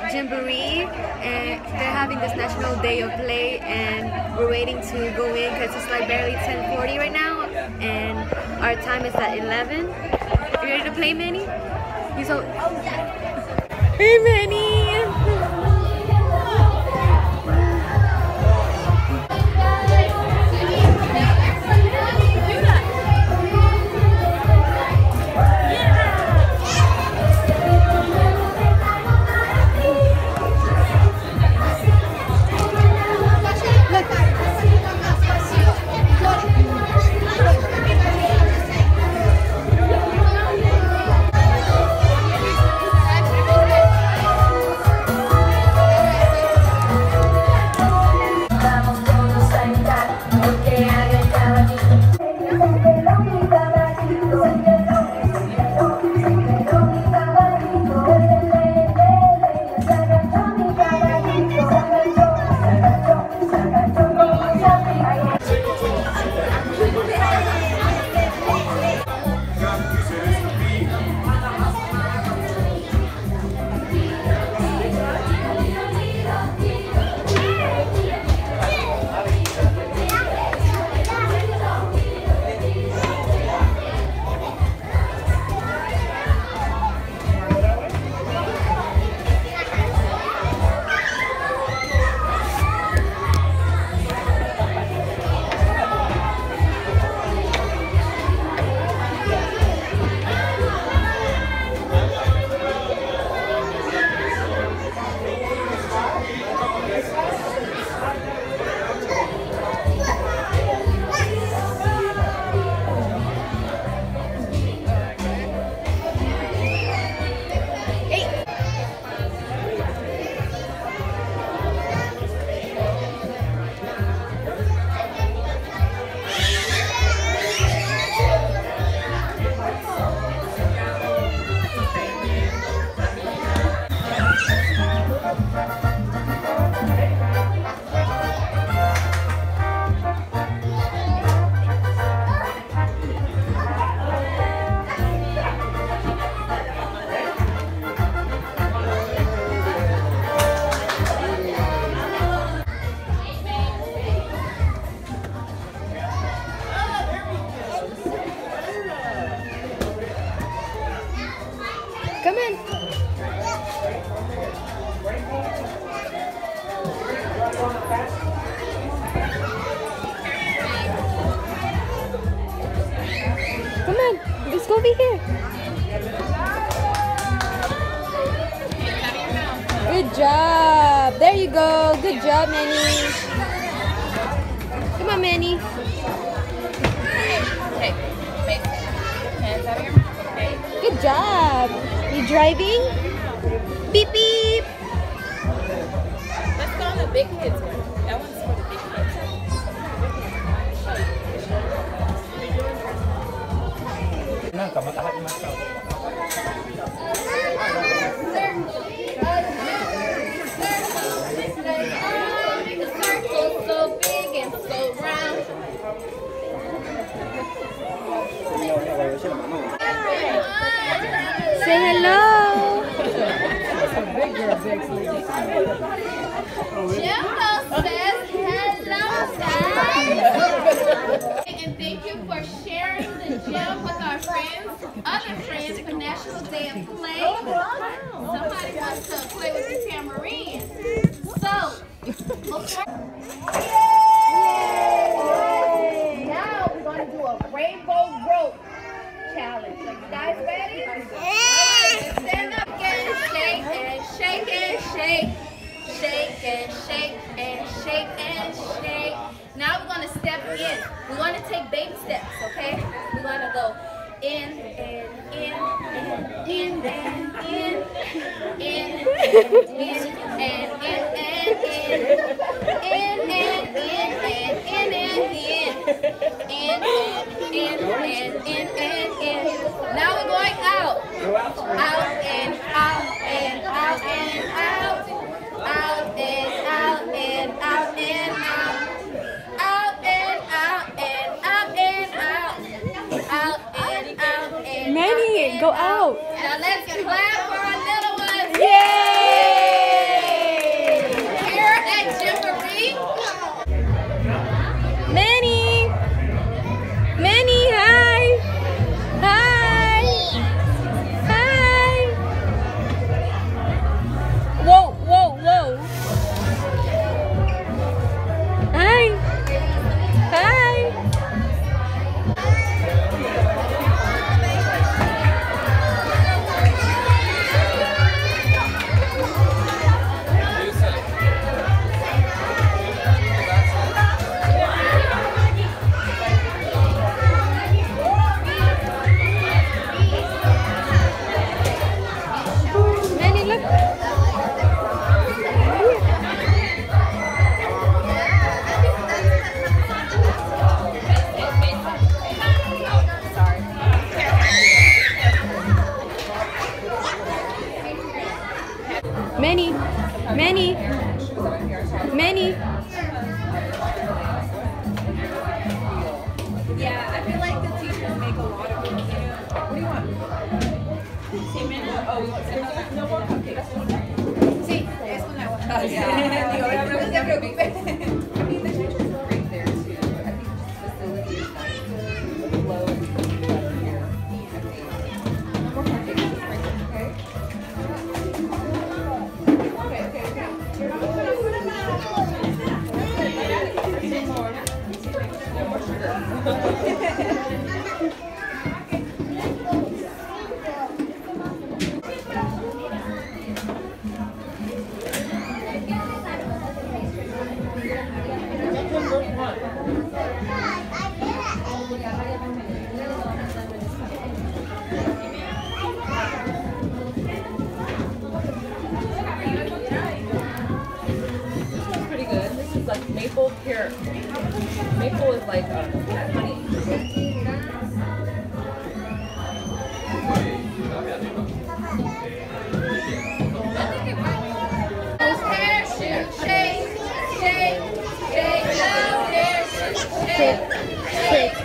at Gymboree, and they're having this National Day of Play, and we're waiting to go in because it's like barely 10:40 right now, and our time is at 11. You ready to play, Manny? You so. Hey, Manny. Over here. Good job. There you go. Good job, Manny. Come on, Manny. Good job. You driving? Beep beep. Let's go on the big kids. Say hello. Gymbo says hello, guys. And thank you for sharing the gym with our friends, other friends for National Day of Play. Somebody wants to play with the tambourine. So, before- now we're going to do a rainbow rope challenge. Are you guys ready? Alright, stand up and shake and shake and shake. Shake and shake and shake and shake. Now we're to step in. Going to take baby steps, okay? We're to go in and in and in and in. In and in and in and in. And in and in and in. And in. Now we're going out. Out and out and out and. Out out go out. Now let's clap for our little ones. Yay! Sí, es una buena. No te preocupes. maple pear. Maple is like uh, honey. Shake, shake, shake, shake, shake, shake.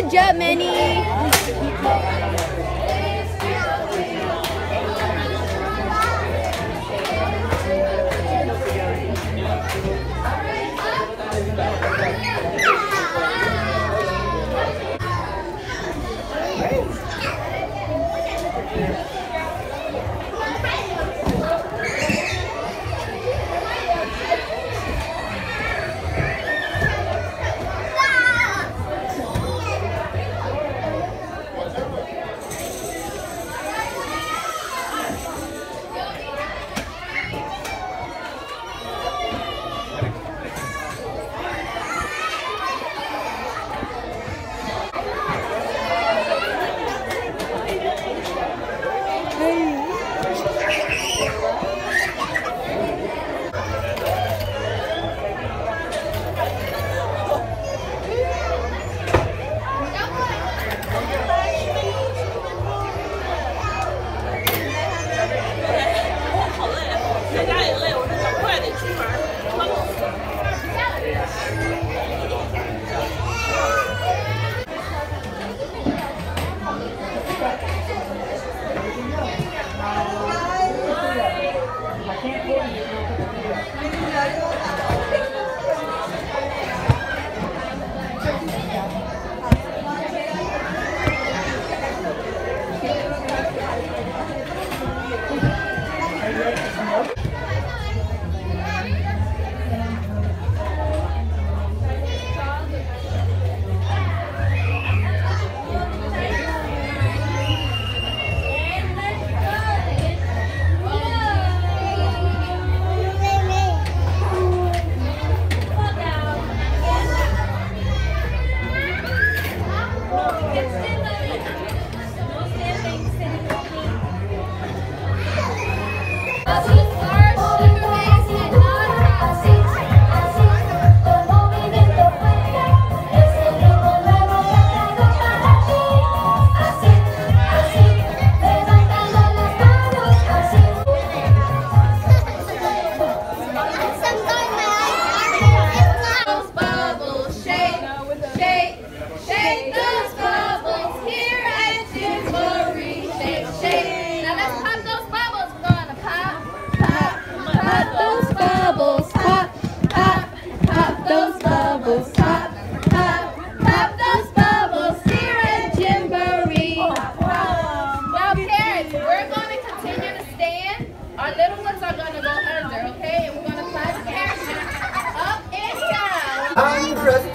Good job, Minnie.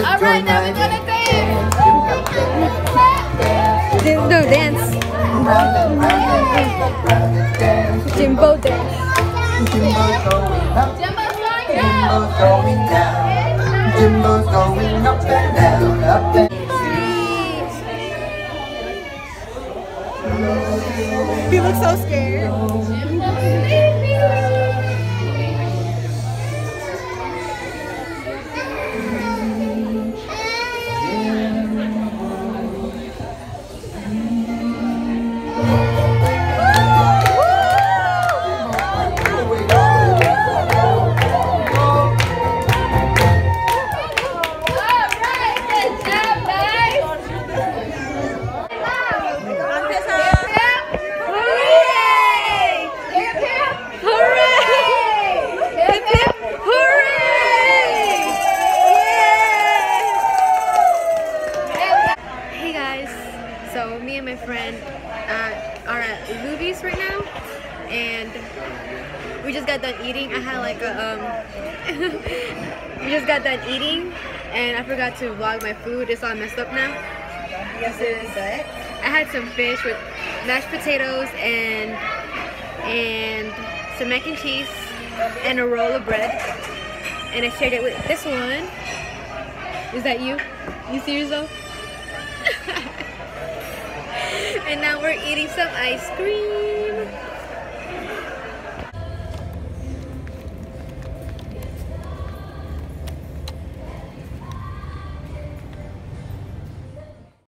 All right, now we're gonna dance. No, dance. Gymbo dance. Gymbo's going down. Gymbo's going up and down, up and You look so scared. Friend uh, are at Luby's right now, and we just got done eating. I had like a um, we just got done eating, and I forgot to vlog my food. It's all messed up now. This is I had some fish with mashed potatoes and and some mac and cheese and a roll of bread. And I shared it with this one. Is that you? You see yourself? And now we're eating some ice cream.